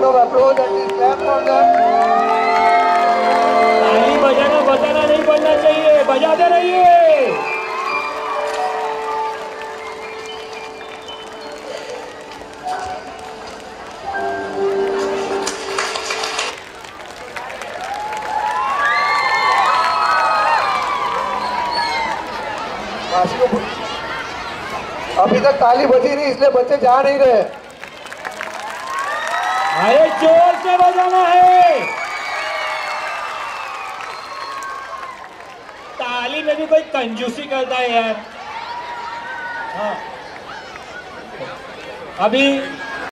round of applause and we clap for them. ताली बजाना बजाना नहीं पड़ना चाहिए बजाते रहिए अभी तक ताली बजी नहीं इसलिए बच्चे जा नहीं रहे अरे ज़ोर से बजाना है। ताली में भी कोई कंजूसी करता है यार। हाँ। अभी